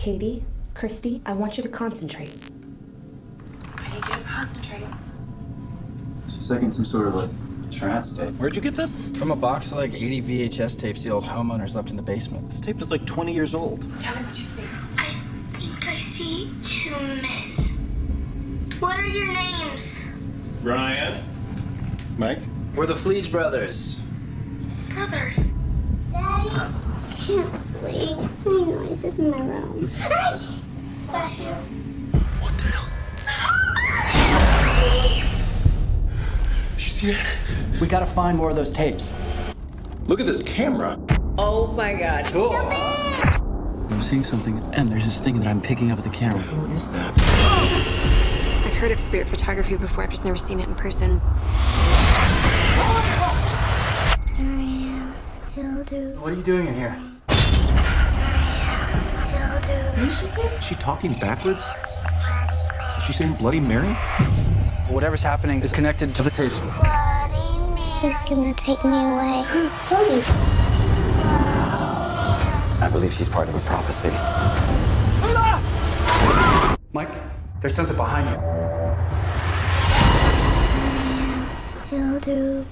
Katie, Kristi, I want you to concentrate. I need you to concentrate. She's like in some sort of like trance state. Where'd you get this? From a box of like 80 VHS tapes the old homeowners left in the basement. This tape is like 20 years old. Tell me what you see. I think I see two men. What are your names? Ryan. Mike. We're the Fleege brothers. Brothers. Daddy. I can't sleep. Any noises in my room. Bless you. What the hell? Did you see that? We gotta find more of those tapes. Look at this camera. Oh my god. I'm seeing something, and there's this thing that I'm picking up at the camera. What is that? I've heard of spirit photography before, I've just never seen it in person. Here He'll do. What are you doing in here? He'll do. Is she talking backwards? Is she saying Bloody Mary? Whatever's happening is connected to the tapes. Bloody Mary. He's gonna take me away. I believe she's part of a prophecy. Mike, there's something behind you. He'll do.